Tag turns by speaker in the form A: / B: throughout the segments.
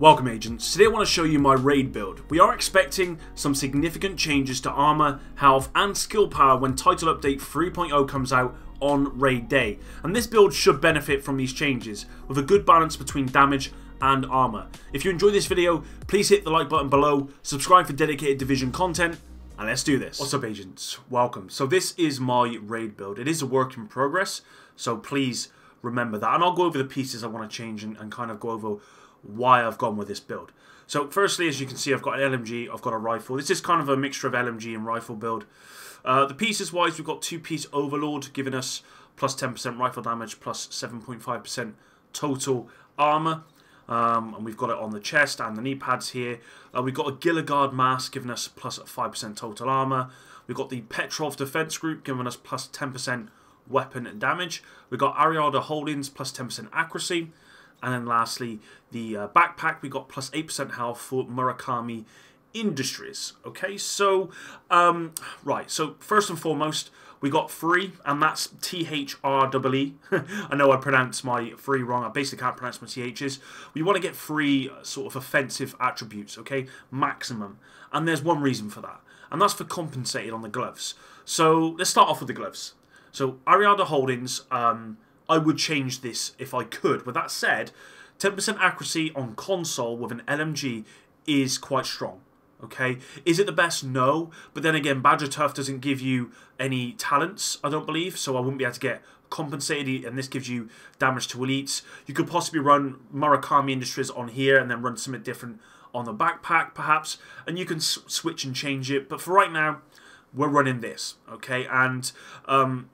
A: Welcome agents, today I want to show you my raid build. We are expecting some significant changes to armor, health and skill power when title update 3.0 comes out on raid day. And this build should benefit from these changes, with a good balance between damage and armor. If you enjoyed this video, please hit the like button below, subscribe for dedicated division content, and let's do this. What's up agents? Welcome. So this is my raid build. It is a work in progress, so please remember that. And I'll go over the pieces I want to change and, and kind of go over why I've gone with this build. So firstly, as you can see, I've got an LMG, I've got a rifle. This is kind of a mixture of LMG and rifle build. Uh, the pieces wise, we've got two-piece Overlord giving us plus 10% rifle damage, plus 7.5% total armor. Um, and we've got it on the chest and the knee pads here. Uh, we've got a Gila Guard mask giving us plus 5% total armor. We've got the Petrov defense group giving us plus 10% weapon damage. We've got Airaldi Holdings plus 10% accuracy. And then lastly, the uh, backpack, we got plus 8% health for Murakami Industries. Okay, so, um, right, so first and foremost, we got free, and that's T-H-R-E-E. I know I pronounced my free wrong. I basically can't pronounce my T-H's. We want to get free uh, sort of offensive attributes, okay? Maximum. And there's one reason for that. And that's for compensated on the gloves. So let's start off with the gloves. So Airaldi Holdings, um, I would change this if I could. With that said, 10% accuracy on console with an LMG is quite strong. Okay, is it the best? No, but then again, Badger Tuff doesn't give you any talents, I don't believe, so I wouldn't be able to get compensated, and this gives you damage to elites. You could possibly run Murakami Industries on here and then run something different on the backpack, perhaps, and you can switch and change it. But for right now, we're running this, okay? And um,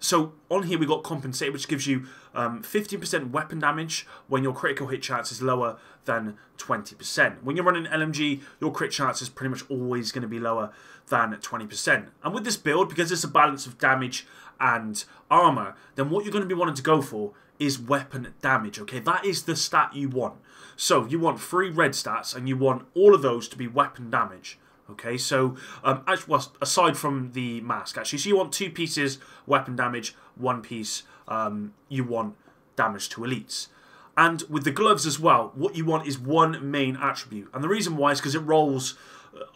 A: so on here we got compensate, which gives you 15% um, weapon damage when your critical hit chance is lower than 20%. When you're running LMG, your crit chance is pretty much always going to be lower than 20%. And with this build, because it's a balance of damage and armor, then what you're going to be wanting to go for is weapon damage, okay? That is the stat you want. So you want three red stats, and you want all of those to be weapon damage. Okay, so um, actually, well, aside from the mask, actually, so you want two pieces weapon damage, one piece um, you want damage to elites. And with the gloves as well, what you want is one main attribute. And the reason why is because it rolls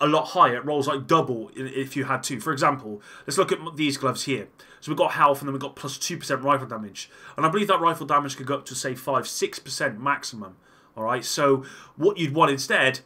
A: a lot higher. It rolls like double if you had two. For example, let's look at these gloves here. So we've got health and then we've got plus 2% rifle damage. And I believe that rifle damage could go up to, say, 5-6% maximum. Alright, so what you'd want instead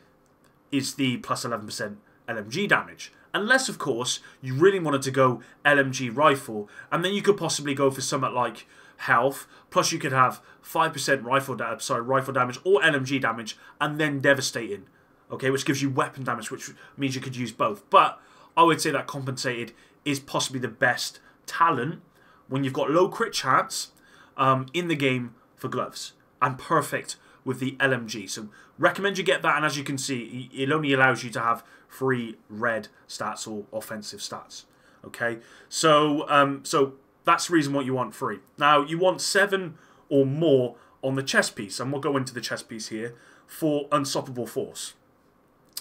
A: is the plus 11% LMG damage. Unless, of course, you really wanted to go LMG rifle, and then you could possibly go for something like health, plus you could have 5% rifle, da sorry, rifle damage or LMG damage, and then devastating, okay, which gives you weapon damage, which means you could use both. But I would say that compensated is possibly the best talent when you've got low crit chance um, in the game for gloves, and perfect with the LMG. So recommend you get that, and as you can see, it only allows you to have three red stats or offensive stats. Okay, so um, so that's the reason what you want free. Now you want seven or more on the chest piece, and we'll go into the chest piece here for Unstoppable Force.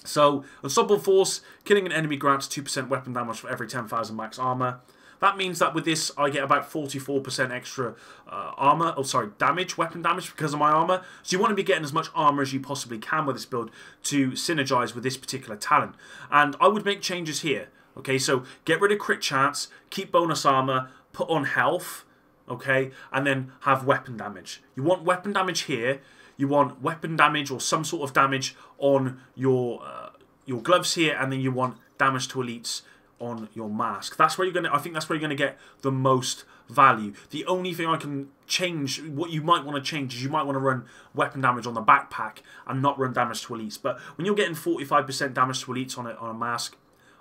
A: So, Unstoppable Force, killing an enemy grants 2% weapon damage for every 10,000 max armor. That means that with this, I get about 44% extra uh, armor, oh sorry, damage, weapon damage because of my armor. So you want to be getting as much armor as you possibly can with this build to synergize with this particular talent. And I would make changes here. Okay, so get rid of crit chance, keep bonus armor, put on health, okay, and then have weapon damage. You want weapon damage here. You want weapon damage or some sort of damage on your uh, your gloves here, and then you want damage to elites on your mask. That's where you're gonna. I think that's where you're gonna get the most value. The only thing I can change, what you might want to change, is you might want to run weapon damage on the backpack and not run damage to elites. But when you're getting 45% damage to elites on a, on a mask,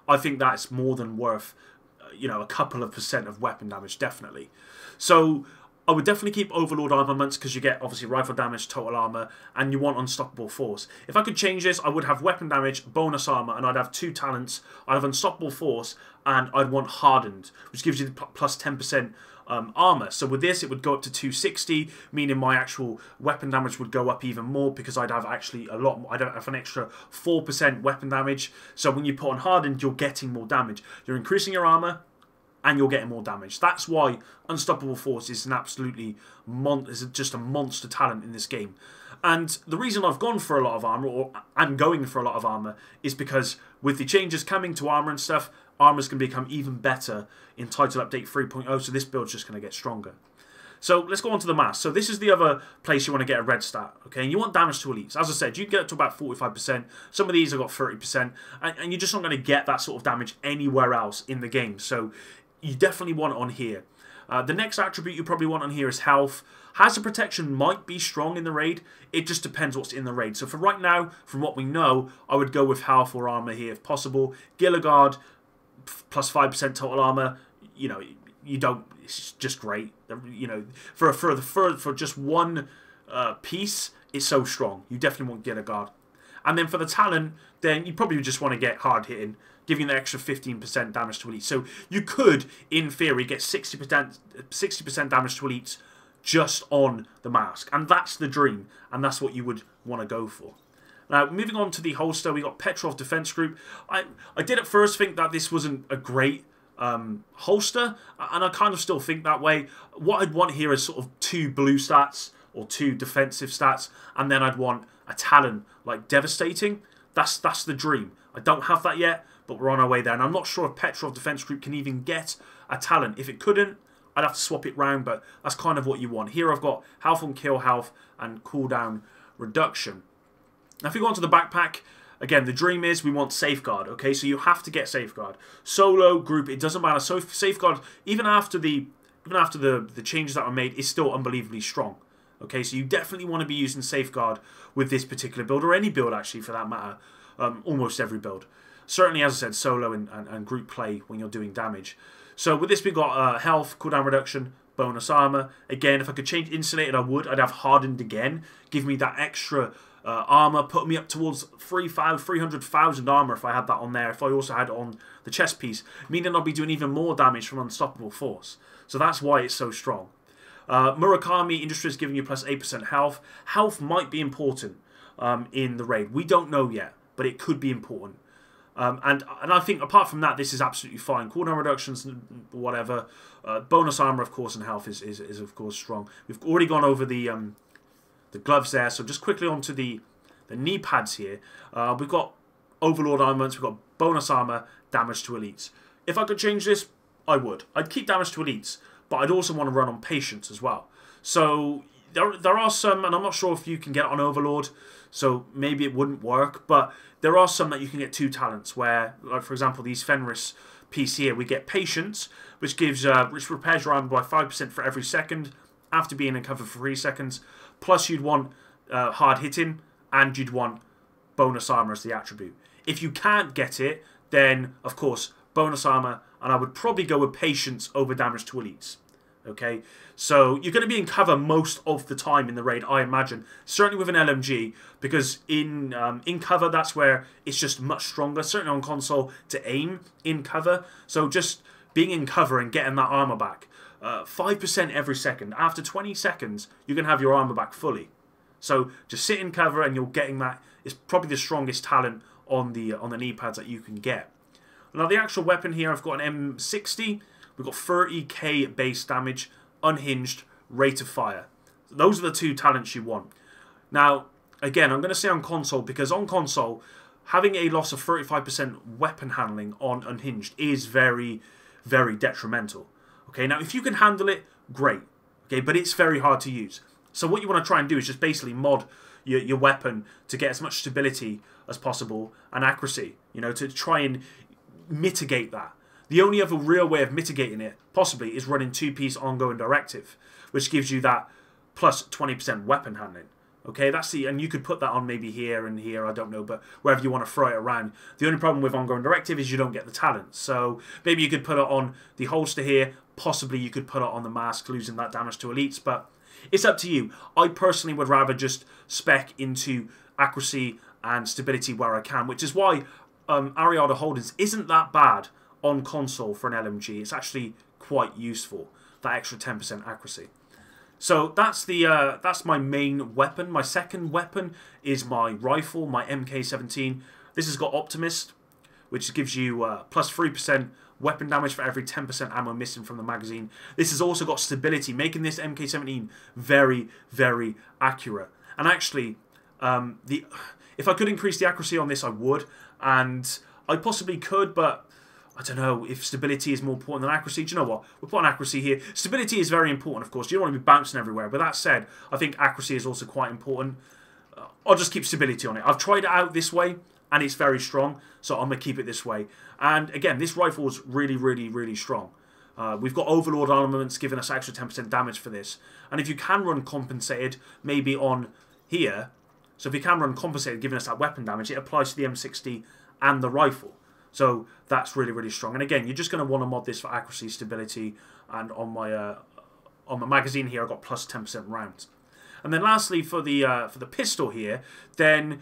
A: I think that's more than worth, uh, you know, a couple of percent of weapon damage, definitely. So I would definitely keep Overlord armaments because you get obviously rifle damage, total armor, and you want Unstoppable Force. If I could change this, I would have weapon damage, bonus armor, and I'd have two talents. I'd have Unstoppable Force, and I'd want Hardened, which gives you plus 10% um, armor. So with this, it would go up to 260, meaning my actual weapon damage would go up even more because I'd have actually a lot more. I'd have an extra 4% weapon damage. So when you put on Hardened, you're getting more damage. You're increasing your armor, and you're getting more damage. That's why Unstoppable Force is an absolutely mon is just a monster talent in this game. And the reason I've gone for a lot of armor, or I'm going for a lot of armor, is because with the changes coming to armor and stuff, armor's to become even better in Title Update 3.0, so this build's just going to get stronger. So let's go on to the mask. So this is the other place you want to get a red stat, okay? And you want damage to elites. As I said, you get up to about 45%. Some of these have got 30%. And, and you're just not going to get that sort of damage anywhere else in the game. So you definitely want on here. Uh, the next attribute you probably want on here is health. Hazard protection might be strong in the raid. It just depends what's in the raid. So for right now, from what we know, I would go with health or armor here if possible. Guard plus 5% total armor. You know, you don't it's just great. You know, for for for for just one uh, piece, it's so strong. You definitely want guard. And then for the talent, then you probably just want to get hard hitting, giving the extra 15% damage to elites. So you could, in theory, get 60% 60% damage to elites just on the mask. And that's the dream. And that's what you would want to go for. Now, moving on to the holster, we got Petrov Defense Group. I, I did at first think that this wasn't a great um, holster, and I kind of still think that way. What I'd want here is sort of two blue stats or two defensive stats, and then I'd want a talent like devastating. That's that's the dream. I don't have that yet, but we're on our way there. And I'm not sure if Petrov Defense Group can even get a talent. If it couldn't, I'd have to swap it round, but that's kind of what you want. Here I've got health on kill health and cooldown reduction. Now if we go on to the backpack, Again, the dream is we want Safeguard, okay? So you have to get Safeguard. Solo, group, it doesn't matter. So Safeguard, even after the even after the, the changes that were made, is still unbelievably strong. Okay, so you definitely want to be using Safeguard with this particular build, or any build actually for that matter. Um, almost every build. Certainly, as I said, solo and, and, and, group play when you're doing damage. So with this, we've got uh, health, cooldown reduction, bonus armor. Again, if I could change insulated, I would. I'd have hardened again. Give me that extra uh, armor, put me up towards 300,000 armor if I had that on there. If I also had on the chest piece, meaning I'll be doing even more damage from Unstoppable Force. So that's why it's so strong. Uh, Murakami Industry is giving you plus 8% health. Health might be important um, in the raid. We don't know yet, but it could be important. Um, and and I think apart from that, this is absolutely fine. Cooldown reductions, whatever. Uh, bonus armor, of course, and health is, is, is of course strong. We've already gone over the um, the gloves there. So just quickly onto the, the knee pads here. Uh, we've got Overlord armaments, we've got bonus armor, damage to elites. If I could change this, I would. I'd keep damage to elites, but I'd also want to run on patience as well. So there, there are some, and I'm not sure if you can get on Overlord, so maybe it wouldn't work, but there are some that you can get two talents where, like for example, these Fenris piece here, we get Patience, which gives uh, which repairs your armor by 5% for every second after being in cover for 3 seconds. Plus, you'd want uh, hard hitting and you'd want bonus armor as the attribute. If you can't get it, then of course bonus armor, and I would probably go with patience over damage to elites. Okay, so you're going to be in cover most of the time in the raid, I imagine. Certainly with an LMG, because in um, in cover that's where it's just much stronger. Certainly on console to aim in cover. So just being in cover and getting that armor back 5% uh, every second. After 20 seconds, you can have your armor back fully. So just sit in cover and you're getting that. It's probably the strongest talent on the on the knee pads that you can get. Now the actual weapon here, I've got an M60. We've got 30k base damage, unhinged, rate of fire. Those are the two talents you want. Now, again, I'm going to say on console because on console, having a loss of 35% weapon handling on unhinged is very, very detrimental. Okay, now if you can handle it, great. Okay, but it's very hard to use. So what you want to try and do is just basically mod your, your weapon to get as much stability as possible and accuracy, you know, to try and mitigate that. The only other real way of mitigating it, possibly, is running two-piece ongoing directive, which gives you that plus 20% weapon handling. Okay, that's the, and you could put that on maybe here and here, I don't know, but wherever you want to throw it around. The only problem with ongoing directive is you don't get the talent. So maybe you could put it on the holster here, possibly you could put it on the mask, losing that damage to elites, but it's up to you. I personally would rather just spec into accuracy and stability where I can, which is why um, Airaldi Holdings isn't that bad on console for an LMG. It's actually quite useful, that extra 10% accuracy. So that's the uh, that's my main weapon. My second weapon is my rifle, my MK17. This has got Optimist, which gives you uh, plus 3% weapon damage for every 10% ammo missing from the magazine. This has also got stability, making this MK17 very, very accurate. And actually, um, the if I could increase the accuracy on this, I would. And I possibly could, but I don't know if stability is more important than accuracy. Do you know what? We're putting accuracy here. Stability is very important, of course. You don't want to be bouncing everywhere. But that said, I think accuracy is also quite important. Uh, I'll just keep stability on it. I've tried it out this way, and it's very strong. So I'm going to keep it this way. And again, this rifle is really, really, really strong. Uh, we've got Overlord armaments giving us extra 10% damage for this. And if you can run compensated, maybe on here, so if you can run compensated giving us that weapon damage, it applies to the M60 and the rifle. So that's really, really strong. And again, you're just going to want to mod this for accuracy, stability, and on my uh, on my magazine here, I've got plus 10% rounds. And then lastly, for the uh, for the pistol here, then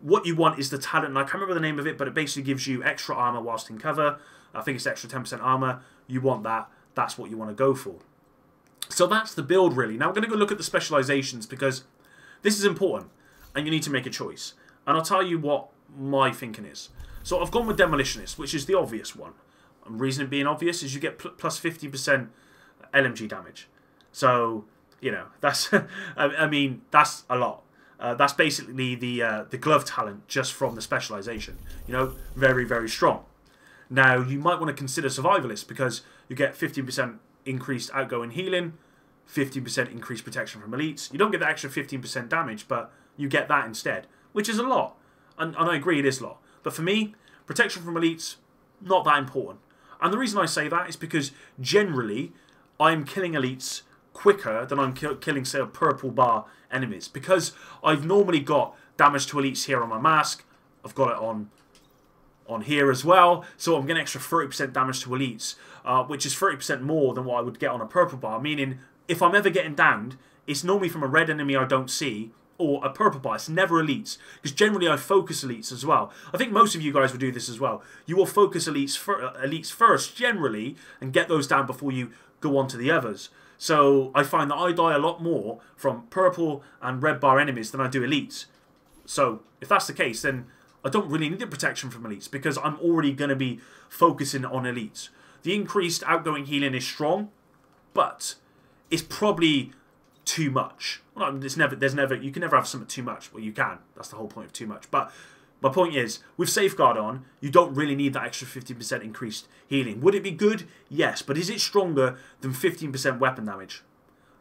A: what you want is the talent. And I can't remember the name of it, but it basically gives you extra armor whilst in cover. I think it's extra 10% armor. You want that. That's what you want to go for. So that's the build, really. Now we're going to go look at the specializations because this is important and you need to make a choice. And I'll tell you what my thinking is. So I've gone with Demolitionist, which is the obvious one. And reason it being obvious is you get plus 50% LMG damage. So, you know, that's, I mean, that's a lot. Uh, that's basically the uh, the glove talent just from the specialization. You know, very, very strong. Now, you might want to consider Survivalist because you get 15% increased outgoing healing, 15% increased protection from elites. You don't get the extra 15% damage, but you get that instead, which is a lot. And, and I agree it is a lot. But for me, protection from elites, not that important. And the reason I say that is because generally I'm killing elites quicker than I'm kill killing, say, purple bar enemies. Because I've normally got damage to elites here on my mask. I've got it on on here as well. So I'm getting extra 30% damage to elites, uh, which is 30% more than what I would get on a purple bar. Meaning, if I'm ever getting downed, it's normally from a red enemy I don't see or a purple bar. It's never elites. Because generally I focus elites as well. I think most of you guys will do this as well. You will focus elites, uh, elites first, generally, and get those down before you go on to the others. So I find that I die a lot more from purple and red bar enemies than I do elites. So if that's the case, then I don't really need the protection from elites because I'm already going to be focusing on elites. The increased outgoing healing is strong, but it's probably too much. Well, it's never, there's never, you can never have something too much. Well, you can. That's the whole point of too much. But my point is, with Safeguard on, you don't really need that extra 15% increased healing. Would it be good? Yes. But is it stronger than 15% weapon damage?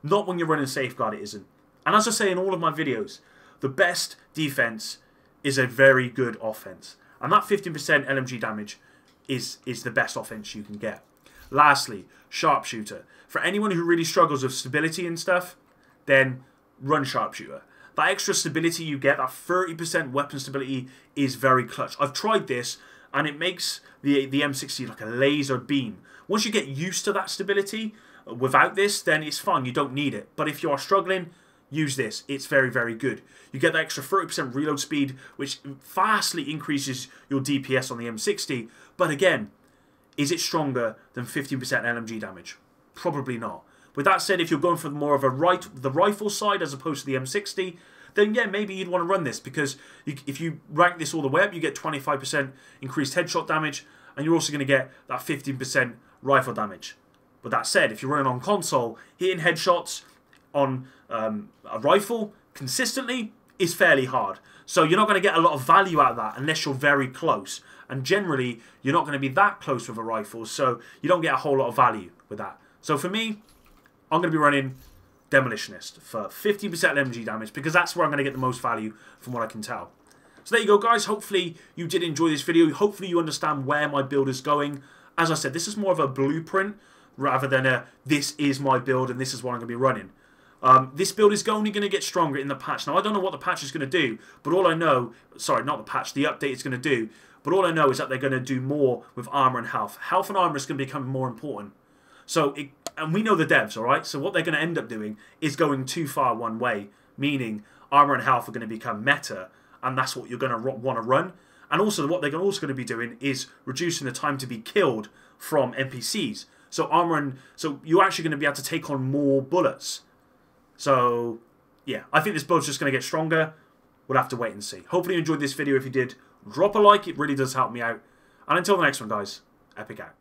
A: Not when you're running Safeguard, it isn't. And as I say in all of my videos, the best defense is a very good offense. And that 15% LMG damage is, is the best offense you can get. Lastly, Sharpshooter. For anyone who really struggles with stability and stuff, then run Sharpshooter. That extra stability you get, that 30% weapon stability, is very clutch. I've tried this, and it makes the, the M60 like a laser beam. Once you get used to that stability, uh, without this, then it's fine. You don't need it. But if you are struggling, use this. It's very, very good. You get that extra 30% reload speed, which vastly increases your DPS on the M60. But again, is it stronger than 15% LMG damage? Probably not. With that said, if you're going for more of a right the rifle side as opposed to the M60, then yeah, maybe you'd want to run this because you, if you rank this all the way up, you get 25% increased headshot damage, and you're also going to get that 15% rifle damage. But that said, if you're running on console, hitting headshots on um, a rifle consistently is fairly hard. So you're not going to get a lot of value out of that unless you're very close. And generally, you're not going to be that close with a rifle, so you don't get a whole lot of value with that. So for me, I'm going to be running Demolitionist for 50% LMG damage because that's where I'm going to get the most value from what I can tell. So there you go, guys. Hopefully you did enjoy this video. Hopefully you understand where my build is going. As I said, this is more of a blueprint rather than a this is my build and this is what I'm going to be running. Um, this build is only going to get stronger in the patch. Now, I don't know what the patch is going to do, but all I know... Sorry, not the patch. The update is going to do. But all I know is that they're going to do more with armor and health. Health and armor is going to become more important. So it and we know the devs, all right? So what they're going to end up doing is going too far one way, meaning armor and health are going to become meta, and that's what you're going to want to run. And also, what they're also going to be doing is reducing the time to be killed from NPCs. So armor and so you're actually going to be able to take on more bullets. So yeah, I think this build's just going to get stronger. We'll have to wait and see. Hopefully you enjoyed this video. If you did, drop a like. It really does help me out. And until the next one, guys, Epic out.